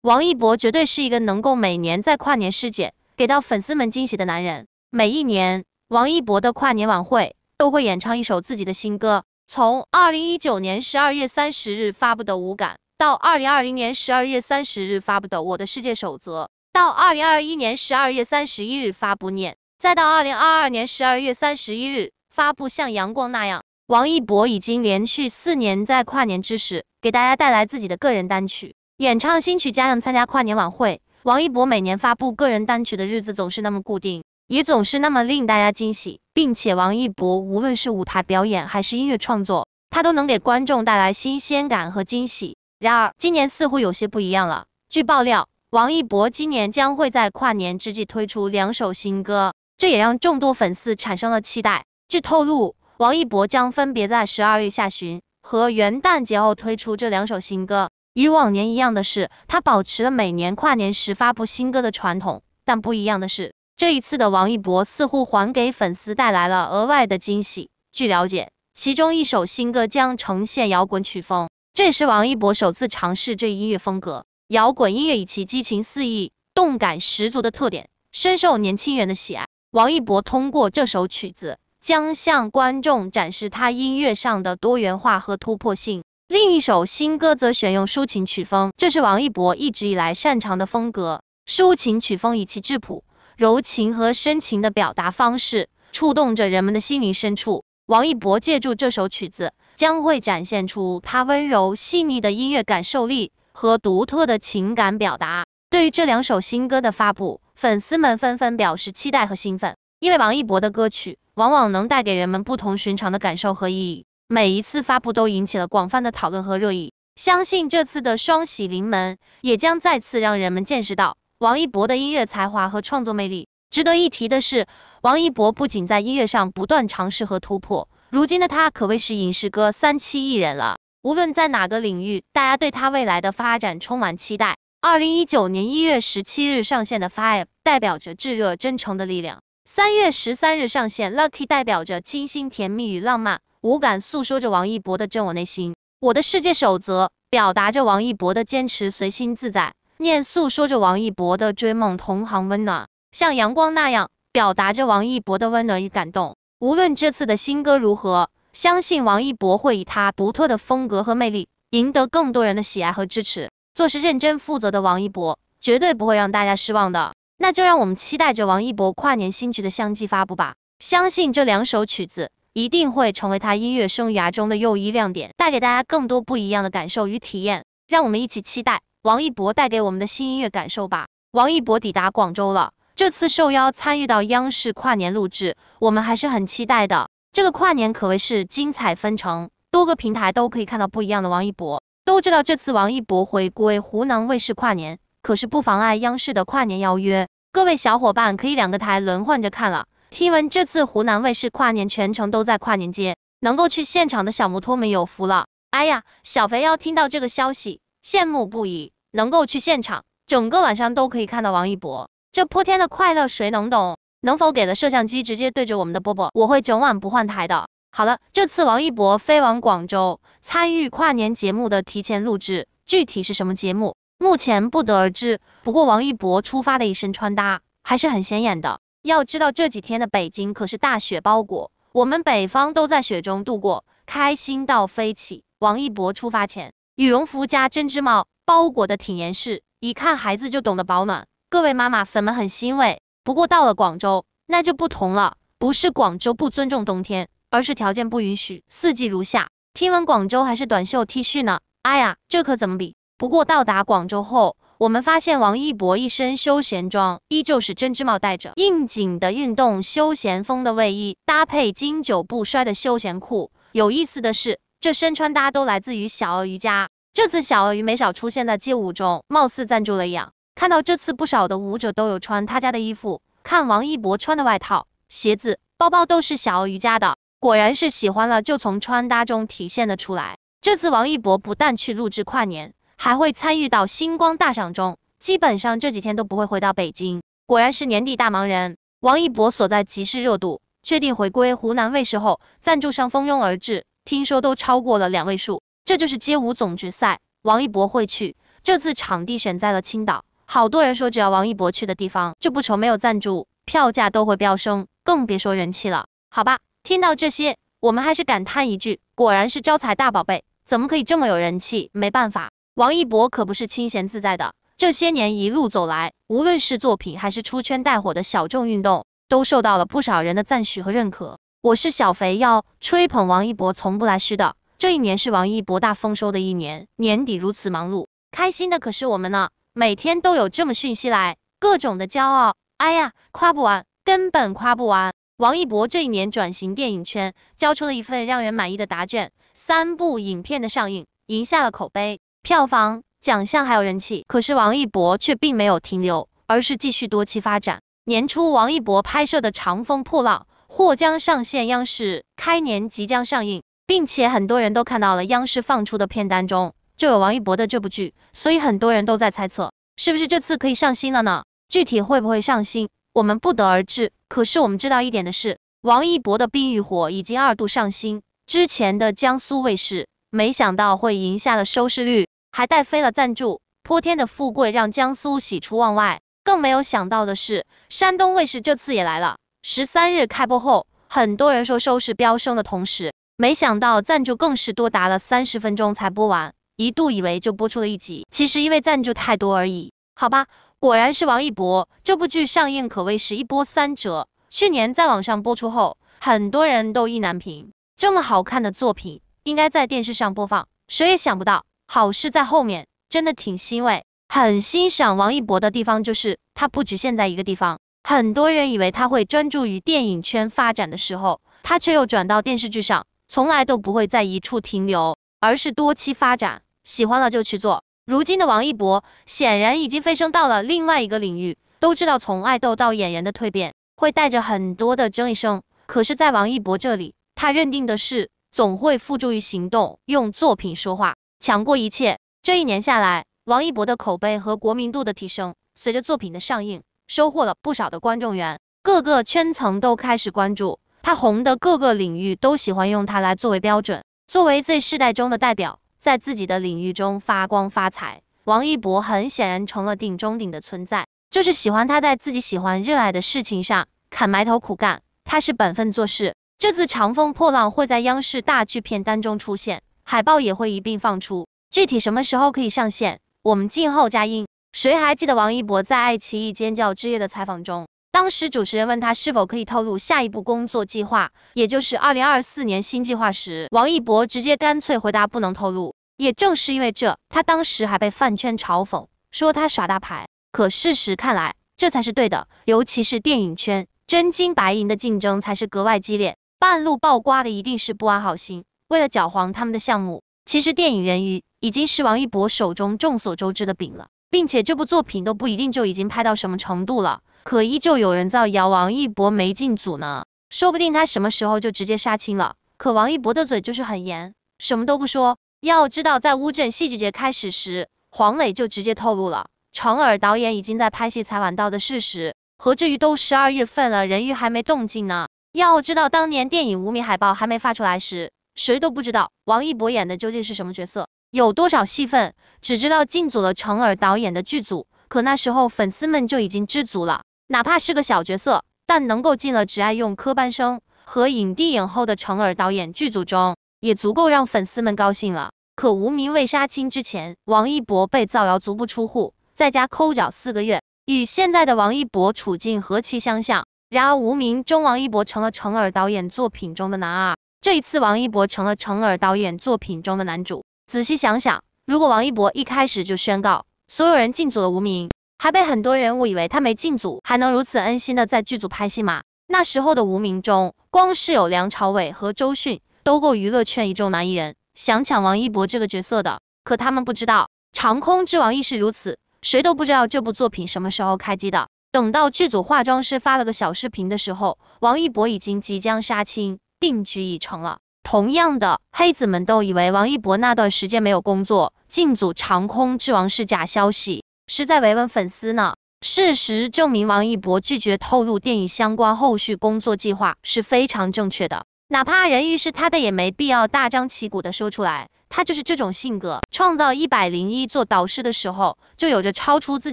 王一博绝对是一个能够每年在跨年世界给到粉丝们惊喜的男人。每一年，王一博的跨年晚会都会演唱一首自己的新歌。从二零一九年十二月三十日发布的《无感》，到二零二零年十二月三十日发布的《我的世界守则》，到二零二一年十二月三十一日发布《念》，再到二零二二年十二月三十一日发布《像阳光那样》。王一博已经连续四年在跨年之时给大家带来自己的个人单曲，演唱新曲，加上参加跨年晚会。王一博每年发布个人单曲的日子总是那么固定，也总是那么令大家惊喜，并且王一博无论是舞台表演还是音乐创作，他都能给观众带来新鲜感和惊喜。然而，今年似乎有些不一样了。据爆料，王一博今年将会在跨年之际推出两首新歌，这也让众多粉丝产生了期待。据透露。王一博将分别在十二月下旬和元旦节后推出这两首新歌。与往年一样的是，他保持了每年跨年时发布新歌的传统，但不一样的是，这一次的王一博似乎还给粉丝带来了额外的惊喜。据了解，其中一首新歌将呈现摇滚曲风，这也是王一博首次尝试这一音乐风格。摇滚音乐以其激情四溢、动感十足的特点，深受年轻人的喜爱。王一博通过这首曲子。将向观众展示他音乐上的多元化和突破性。另一首新歌则选用抒情曲风，这是王一博一直以来擅长的风格。抒情曲风以其质朴、柔情和深情的表达方式，触动着人们的心灵深处。王一博借助这首曲子，将会展现出他温柔细腻的音乐感受力和独特的情感表达。对于这两首新歌的发布，粉丝们纷纷表示期待和兴奋，因为王一博的歌曲。往往能带给人们不同寻常的感受和意义，每一次发布都引起了广泛的讨论和热议。相信这次的双喜临门，也将再次让人们见识到王一博的音乐才华和创作魅力。值得一提的是，王一博不仅在音乐上不断尝试和突破，如今的他可谓是影视歌三栖艺人了。无论在哪个领域，大家对他未来的发展充满期待。二零一九年一月十七日上线的 Fire 代表着炙热真诚的力量。三月十三日上线，Lucky 代表着清新甜蜜与浪漫，无感诉说着王一博的真我内心。我的世界守则表达着王一博的坚持随心自在，念诉说着王一博的追梦同行温暖，像阳光那样表达着王一博的温暖与感动。无论这次的新歌如何，相信王一博会以他独特的风格和魅力，赢得更多人的喜爱和支持。做事认真负责的王一博，绝对不会让大家失望的。那就让我们期待着王一博跨年新曲的相继发布吧。相信这两首曲子一定会成为他音乐生涯中的又一亮点，带给大家更多不一样的感受与体验。让我们一起期待王一博带给我们的新音乐感受吧。王一博抵达广州了，这次受邀参与到央视跨年录制，我们还是很期待的。这个跨年可谓是精彩纷呈，多个平台都可以看到不一样的王一博。都知道这次王一博回归湖南卫视跨年。可是不妨碍央视的跨年邀约，各位小伙伴可以两个台轮换着看了。听闻这次湖南卫视跨年全程都在跨年街，能够去现场的小摩托们有福了。哎呀，小肥腰听到这个消息，羡慕不已。能够去现场，整个晚上都可以看到王一博，这破天的快乐谁能懂？能否给了摄像机直接对着我们的波波？我会整晚不换台的。好了，这次王一博飞往广州参与跨年节目的提前录制，具体是什么节目？目前不得而知，不过王一博出发的一身穿搭还是很显眼的。要知道这几天的北京可是大雪包裹，我们北方都在雪中度过，开心到飞起。王一博出发前，羽绒服加针织帽包裹的挺严实，一看孩子就懂得保暖。各位妈妈粉们很欣慰。不过到了广州，那就不同了，不是广州不尊重冬天，而是条件不允许，四季如夏。听闻广州还是短袖 T 恤呢，哎呀，这可怎么比？不过到达广州后，我们发现王一博一身休闲装，依旧是针织帽戴着，应景的运动休闲风的卫衣，搭配经久不衰的休闲裤。有意思的是，这身穿搭都来自于小鳄鱼家。这次小鳄鱼没少出现在街舞中，貌似赞助了一样。看到这次不少的舞者都有穿他家的衣服，看王一博穿的外套、鞋子、包包都是小鳄鱼家的，果然是喜欢了就从穿搭中体现了出来。这次王一博不但去录制跨年。还会参与到星光大赏中，基本上这几天都不会回到北京。果然是年底大忙人。王一博所在集市热度，确定回归湖南卫视后，赞助商蜂拥而至，听说都超过了两位数。这就是街舞总决赛，王一博会去，这次场地选在了青岛，好多人说只要王一博去的地方就不愁没有赞助，票价都会飙升，更别说人气了。好吧，听到这些，我们还是感叹一句，果然是招财大宝贝，怎么可以这么有人气？没办法，王一博可不是清闲自在的，这些年一路走来，无论是作品还是出圈带火的小众运动，都受到了不少人的赞许和认可。我是小肥要吹捧王一博从不来虚的，这一年是王一博大丰收的一年，年底如此忙碌。开心的可是我们呢，每天都有这么讯息来，各种的骄傲，哎呀，夸不完，根本夸不完。王一博这一年转型电影圈，交出了一份让人满意的答卷，三部影片的上映，赢下了口碑、票房、奖项还有人气。可是王一博却并没有停留，而是继续多期发展。年初，王一博拍摄的《长风破浪》或将上线央视，开年即将上映，并且很多人都看到了央视放出的片单中。就有王一博的这部剧，所以很多人都在猜测，是不是这次可以上新了呢？具体会不会上新，我们不得而知。可是我们知道一点的是，王一博的《冰与火》已经二度上新，之前的江苏卫视没想到会赢下了收视率，还带飞了赞助，泼天的富贵让江苏喜出望外。更没有想到的是，山东卫视这次也来了。十三日开播后，很多人说收视飙升的同时，没想到赞助更是多达了三十分钟才播完。一度以为就播出了一集，其实因为赞助太多而已。好吧，果然是王一博，这部剧上映可谓是一波三折。去年在网上播出后，很多人都意难平，这么好看的作品应该在电视上播放，谁也想不到好事在后面，真的挺欣慰。很欣赏王一博的地方就是他不局限在一个地方，很多人以为他会专注于电影圈发展的时候，他却又转到电视剧上，从来都不会在一处停留，而是多期发展。喜欢了就去做。如今的王一博显然已经飞升到了另外一个领域。都知道从爱豆到演员的蜕变会带着很多的争议声，可是，在王一博这里，他认定的是总会付诸于行动，用作品说话，强过一切。这一年下来，王一博的口碑和国民度的提升，随着作品的上映，收获了不少的观众缘，各个圈层都开始关注他，红的各个领域都喜欢用他来作为标准，作为 Z 世代中的代表。在自己的领域中发光发财，王一博很显然成了顶中顶的存在，就是喜欢他在自己喜欢热爱的事情上肯埋头苦干，他是本分做事。这次《长风破浪》会在央视大剧片单中出现，海报也会一并放出，具体什么时候可以上线，我们静候佳音。谁还记得王一博在爱奇艺尖叫之夜的采访中？当时主持人问他是否可以透露下一步工作计划，也就是二零二四年新计划时，王一博直接干脆回答不能透露。也正是因为这，他当时还被饭圈嘲讽，说他耍大牌。可事实看来，这才是对的。尤其是电影圈，真金白银的竞争才是格外激烈，半路爆瓜的一定是不安好心，为了搅黄他们的项目。其实电影人鱼已经是王一博手中众所周知的饼了，并且这部作品都不一定就已经拍到什么程度了。可依旧有人造谣王一博没进组呢，说不定他什么时候就直接杀青了。可王一博的嘴就是很严，什么都不说。要知道，在乌镇戏剧节开始时，黄磊就直接透露了程耳导演已经在拍戏才晚到的事实。何至于都十二月份了，人鱼还没动静呢？要知道，当年电影《无名》海报还没发出来时，谁都不知道王一博演的究竟是什么角色，有多少戏份，只知道进组了程耳导演的剧组。可那时候粉丝们就已经知足了。哪怕是个小角色，但能够进了只爱用科班生和影帝影后的程耳导演剧组中，也足够让粉丝们高兴了。可无名未杀青之前，王一博被造谣足不出户，在家抠脚四个月，与现在的王一博处境何其相像。然而无名中，王一博成了程耳导演作品中的男二，这一次王一博成了程耳导演作品中的男主。仔细想想，如果王一博一开始就宣告所有人进组了无名。还被很多人误以为他没进组，还能如此安心的在剧组拍戏吗？那时候的无名中，光是有梁朝伟和周迅，都够娱乐圈一众男艺人想抢王一博这个角色的。可他们不知道，长空之王亦是如此。谁都不知道这部作品什么时候开机的。等到剧组化妆师发了个小视频的时候，王一博已经即将杀青，定局已成了。同样的，黑子们都以为王一博那段时间没有工作，进组长空之王是假消息。是在维稳粉丝呢。事实证明，王一博拒绝透露电影相关后续工作计划是非常正确的。哪怕人鱼是他的，也没必要大张旗鼓的说出来。他就是这种性格。创造一百零一做导师的时候，就有着超出自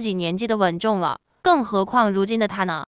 己年纪的稳重了，更何况如今的他呢？